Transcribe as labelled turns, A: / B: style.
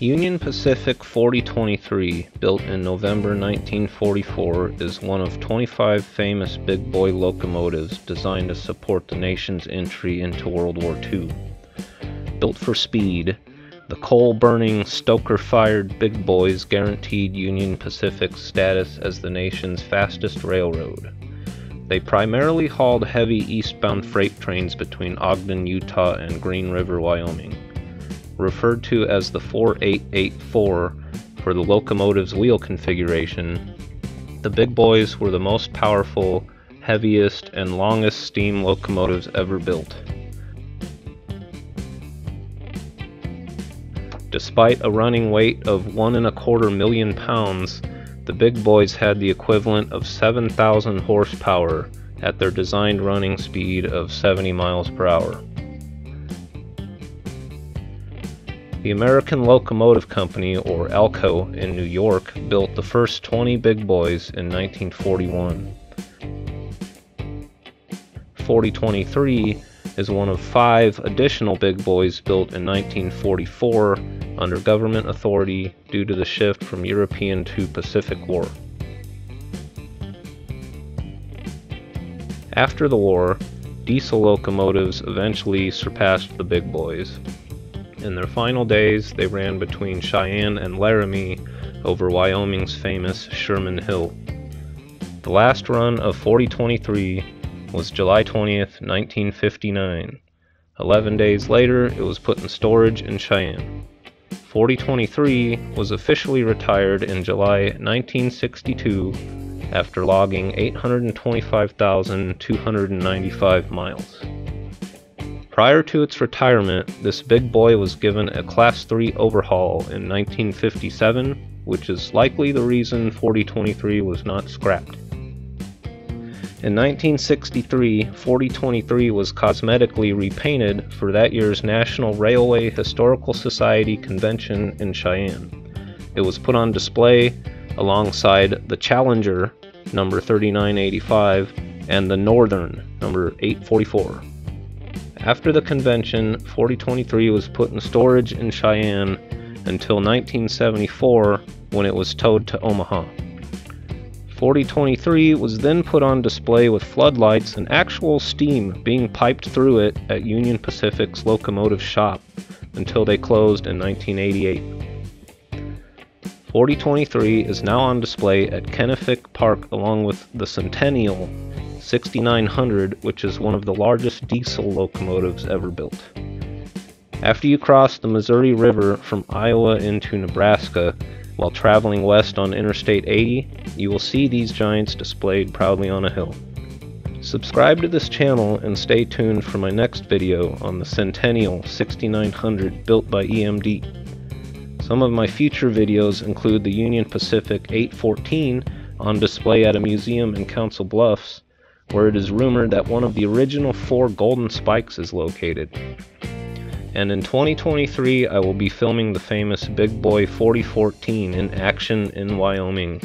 A: Union Pacific 4023, built in November 1944, is one of 25 famous big boy locomotives designed to support the nation's entry into World War II. Built for speed, the coal burning, stoker fired big boys guaranteed Union Pacific's status as the nation's fastest railroad. They primarily hauled heavy eastbound freight trains between Ogden, Utah and Green River, Wyoming referred to as the 4884 for the locomotive's wheel configuration, the big boys were the most powerful, heaviest, and longest steam locomotives ever built. Despite a running weight of one and a quarter million pounds, the big boys had the equivalent of 7,000 horsepower at their designed running speed of 70 miles per hour. The American Locomotive Company, or ALCO, in New York built the first 20 big boys in 1941. 4023 is one of five additional big boys built in 1944 under government authority due to the shift from European to Pacific War. After the war, diesel locomotives eventually surpassed the big boys. In their final days, they ran between Cheyenne and Laramie over Wyoming's famous Sherman Hill. The last run of 4023 was July 20th, 1959. Eleven days later, it was put in storage in Cheyenne. 4023 was officially retired in July 1962 after logging 825,295 miles. Prior to its retirement, this big boy was given a Class 3 overhaul in 1957, which is likely the reason 4023 was not scrapped. In 1963, 4023 was cosmetically repainted for that year's National Railway Historical Society convention in Cheyenne. It was put on display alongside the Challenger number 3985 and the Northern number 844. After the convention, 4023 was put in storage in Cheyenne until 1974 when it was towed to Omaha. 4023 was then put on display with floodlights and actual steam being piped through it at Union Pacific's locomotive shop until they closed in 1988. 4023 is now on display at Kenefick Park along with the Centennial 6900, which is one of the largest diesel locomotives ever built. After you cross the Missouri River from Iowa into Nebraska, while traveling west on Interstate 80, you will see these giants displayed proudly on a hill. Subscribe to this channel and stay tuned for my next video on the Centennial 6900 built by EMD. Some of my future videos include the Union Pacific 814 on display at a museum in Council Bluffs, where it is rumored that one of the original four golden spikes is located. And in 2023, I will be filming the famous Big Boy 4014 in action in Wyoming.